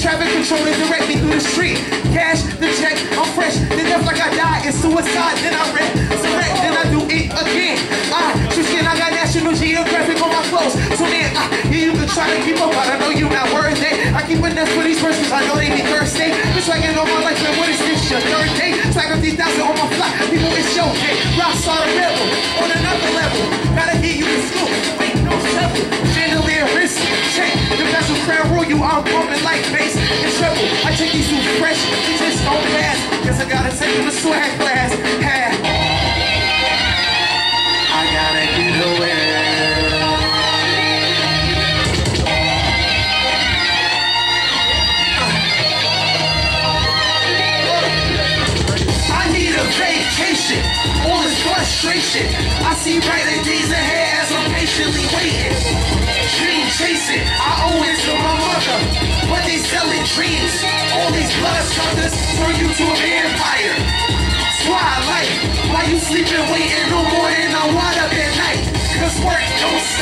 controller direct me through the street. Cash, the check, I'm fresh. Then death like I die, it's suicide. Then I resurrect, then I do it again. I shoot skin, I got National Geographic on my clothes. So then, I, yeah, you can try to keep up, but I know you not worth it. I keep nest for these verses, I know they be thirsty. Just like all my life, man, what is this, your third day? Like I'm 3,000 on my fly. People, it's your day. Rock star rebel, on another level. Gotta hear you in school, wait, no trouble. Chandelier wrist, check. The of Crown Royal, I'm pumping like gotta them swag get away. I need a vacation, all this frustration. I see brighter days ahead as I'm patiently waiting. Dream chasing, I owe it to my mother. Dreams, all these bloodsuckers turn you to a vampire. Twilight, why you sleeping waiting no more than I want up at night? Cause work don't.